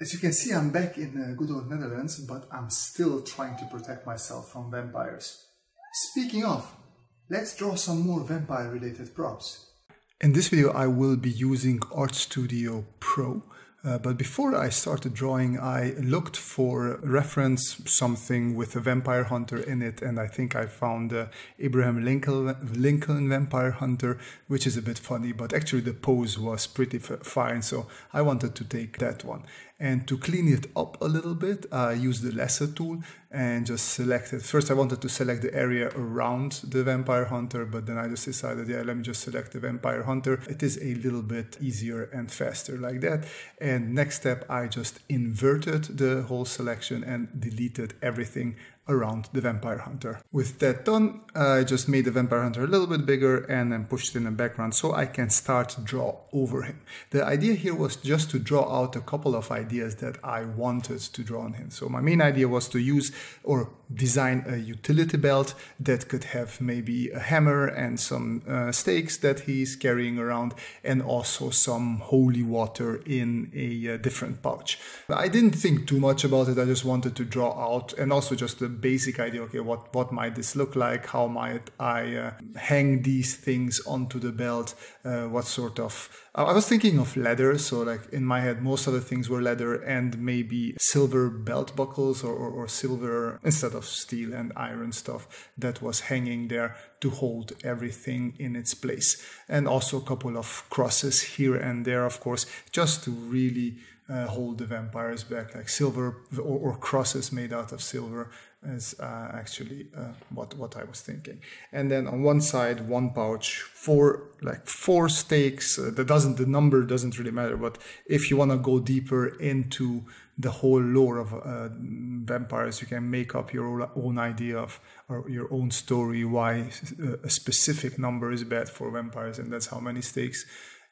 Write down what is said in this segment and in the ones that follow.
As you can see, I'm back in uh, good old Netherlands, but I'm still trying to protect myself from vampires. Speaking of, let's draw some more vampire related props. In this video, I will be using Art Studio Pro. Uh, but before I started drawing, I looked for reference something with a vampire hunter in it, and I think I found uh, Abraham Lincoln, Lincoln Vampire Hunter, which is a bit funny, but actually the pose was pretty fine, so I wanted to take that one. And to clean it up a little bit, I used the lasso tool and just selected. First, I wanted to select the area around the Vampire Hunter, but then I just decided, yeah, let me just select the Vampire Hunter. It is a little bit easier and faster like that. And next step, I just inverted the whole selection and deleted everything around the Vampire Hunter. With that done, I just made the Vampire Hunter a little bit bigger and then pushed it in the background so I can start draw over him. The idea here was just to draw out a couple of ideas that I wanted to draw on him. So my main idea was to use or design a utility belt that could have maybe a hammer and some uh, stakes that he's carrying around and also some holy water in a uh, different pouch. I didn't think too much about it. I just wanted to draw out and also just the basic idea. Okay, what, what might this look like? How might I uh, hang these things onto the belt? Uh, what sort of I was thinking of leather, so like in my head, most of the things were leather and maybe silver belt buckles or, or, or, silver instead of steel and iron stuff that was hanging there to hold everything in its place. And also a couple of crosses here and there, of course, just to really uh, hold the vampires back, like silver or, or crosses made out of silver is uh, actually uh, what what I was thinking. And then on one side, one pouch, four like four stakes. Uh, that doesn't the number doesn't really matter. But if you want to go deeper into the whole lore of uh, vampires, you can make up your own idea of or your own story why a specific number is bad for vampires, and that's how many stakes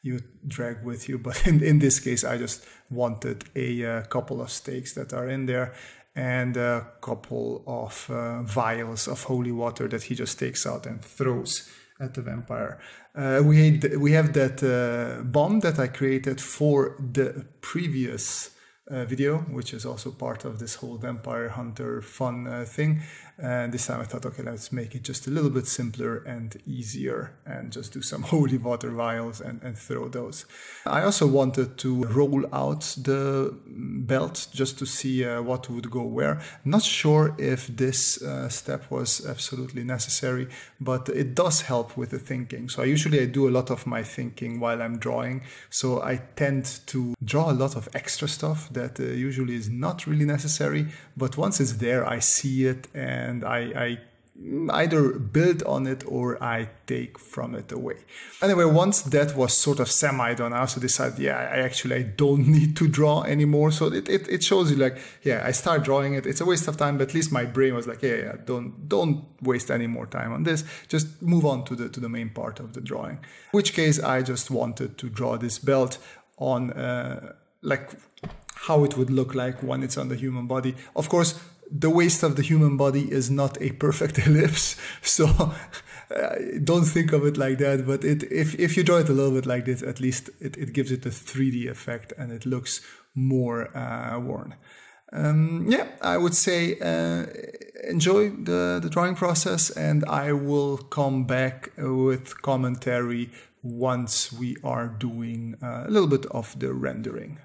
you drag with you. But in, in this case, I just wanted a, a uh, couple of stakes that are in there and a couple of uh, vials of holy water that he just takes out and throws at the vampire. Uh, we we have that uh, bomb that I created for the previous uh, video, which is also part of this whole vampire hunter fun uh, thing. And this time I thought, okay, let's make it just a little bit simpler and easier and just do some holy water vials and, and throw those. I also wanted to roll out the belt just to see uh, what would go where. Not sure if this uh, step was absolutely necessary, but it does help with the thinking. So I usually I do a lot of my thinking while I'm drawing. So I tend to draw a lot of extra stuff that uh, usually is not really necessary, but once it's there, I see it and and I, I either build on it or I take from it away. Anyway, once that was sort of semi done, I also decided, yeah, I actually I don't need to draw anymore. So it, it, it shows you like, yeah, I start drawing it. It's a waste of time, but at least my brain was like, yeah, yeah, don't don't waste any more time on this. Just move on to the to the main part of the drawing. In which case I just wanted to draw this belt on uh, like how it would look like when it's on the human body. Of course, the waist of the human body is not a perfect ellipse. So uh, don't think of it like that. But it, if, if you draw it a little bit like this, at least it, it gives it a 3D effect and it looks more uh, worn. Um, yeah, I would say uh, enjoy the, the drawing process and I will come back with commentary once we are doing uh, a little bit of the rendering.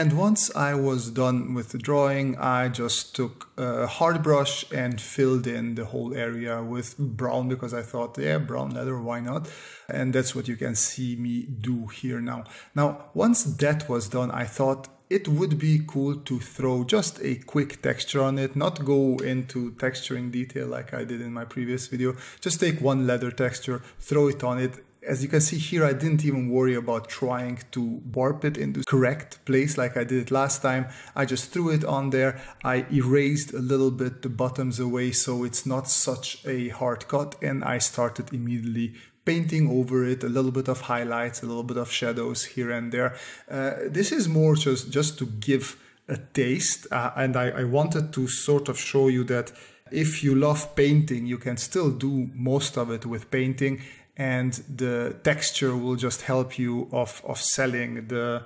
And once I was done with the drawing, I just took a hard brush and filled in the whole area with brown because I thought, yeah, brown leather, why not? And that's what you can see me do here now. Now, once that was done, I thought it would be cool to throw just a quick texture on it, not go into texturing detail like I did in my previous video. Just take one leather texture, throw it on it, as you can see here, I didn't even worry about trying to warp it into the correct place like I did it last time. I just threw it on there. I erased a little bit the bottoms away so it's not such a hard cut and I started immediately painting over it, a little bit of highlights, a little bit of shadows here and there. Uh, this is more just, just to give a taste uh, and I, I wanted to sort of show you that if you love painting, you can still do most of it with painting and the texture will just help you of, of selling the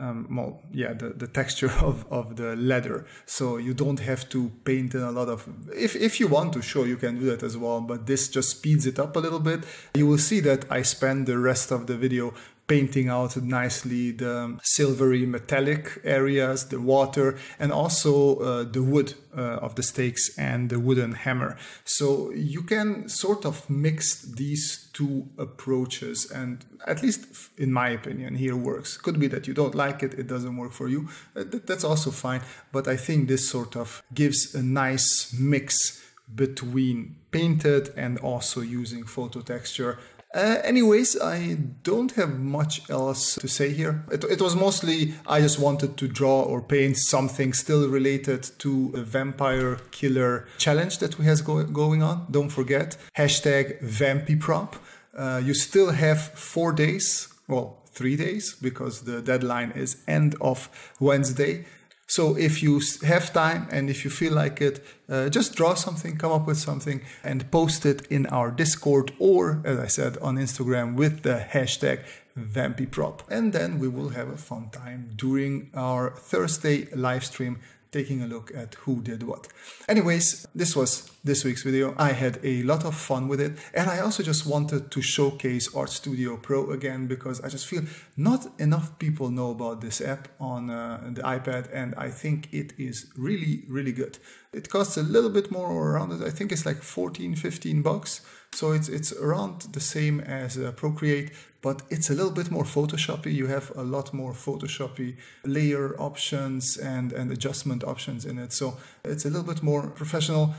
um, well, yeah, the, the texture of, of the leather. So you don't have to paint in a lot of, if, if you want to, sure, you can do that as well, but this just speeds it up a little bit. You will see that I spend the rest of the video painting out nicely the silvery metallic areas, the water, and also uh, the wood uh, of the stakes and the wooden hammer. So you can sort of mix these two approaches and at least in my opinion here works. Could be that you don't like it, it doesn't work for you. Uh, that's also fine. But I think this sort of gives a nice mix between painted and also using photo texture uh, anyways, I don't have much else to say here. It, it, was mostly I just wanted to draw or paint something still related to the vampire killer challenge that we have go going on. Don't forget, hashtag VampiProp. Uh, you still have four days, well, three days, because the deadline is end of Wednesday so if you have time and if you feel like it, uh, just draw something, come up with something and post it in our Discord or, as I said, on Instagram with the hashtag VampiProp. And then we will have a fun time during our Thursday live stream taking a look at who did what. Anyways, this was this week's video. I had a lot of fun with it and I also just wanted to showcase Art Studio Pro again because I just feel not enough people know about this app on uh, the iPad and I think it is really, really good. It costs a little bit more around it. I think it's like 14, 15 bucks. So it's, it's around the same as uh, Procreate, but it's a little bit more Photoshoppy. You have a lot more Photoshoppy layer options and, and adjustment options in it. So it's a little bit more professional.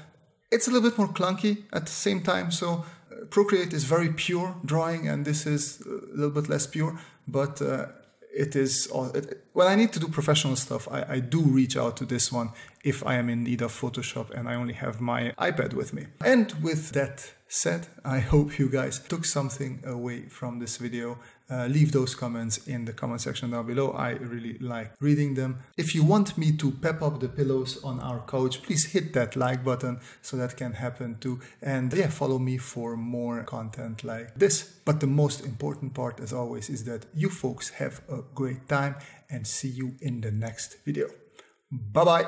It's a little bit more clunky at the same time. So uh, Procreate is very pure drawing and this is a little bit less pure, but uh, it is uh, it, when I need to do professional stuff, I, I, do reach out to this one if I am in need of Photoshop and I only have my iPad with me. And with that said, I hope you guys took something away from this video. Uh, leave those comments in the comment section down below. I really like reading them. If you want me to pep up the pillows on our couch, please hit that like button so that can happen too. And yeah, follow me for more content like this. But the most important part, as always, is that you folks have a great time and see you in the next video. Bye bye.